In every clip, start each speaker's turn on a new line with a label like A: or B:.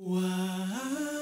A: Wow.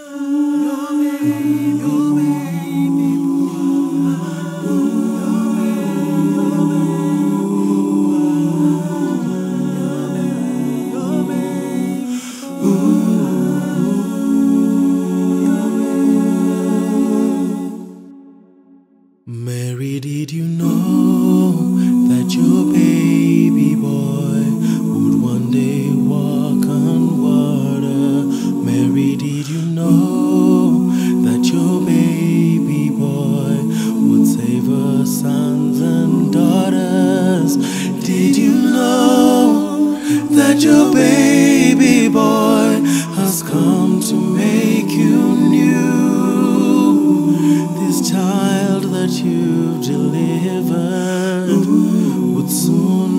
A: that you've delivered Ooh. would soon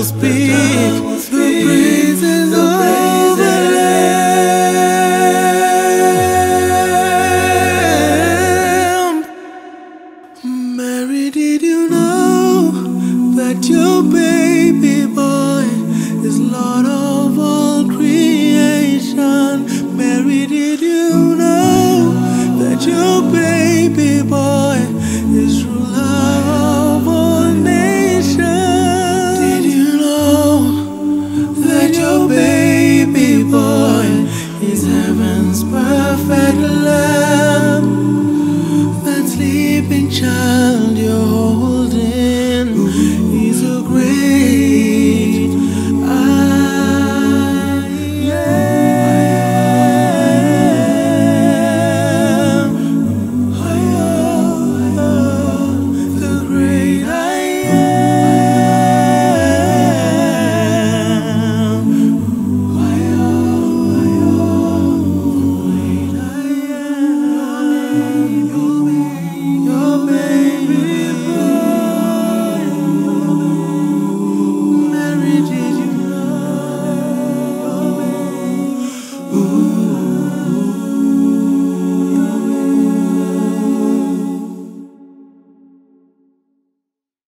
A: will speak, who breathes all that. Mary, did you know that your baby boy? sleeping child, your